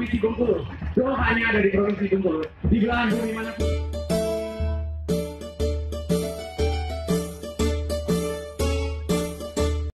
provinsi Bengkulu. Doa hanya ada di provinsi Bengkulu. Di belahan bumi mana pun.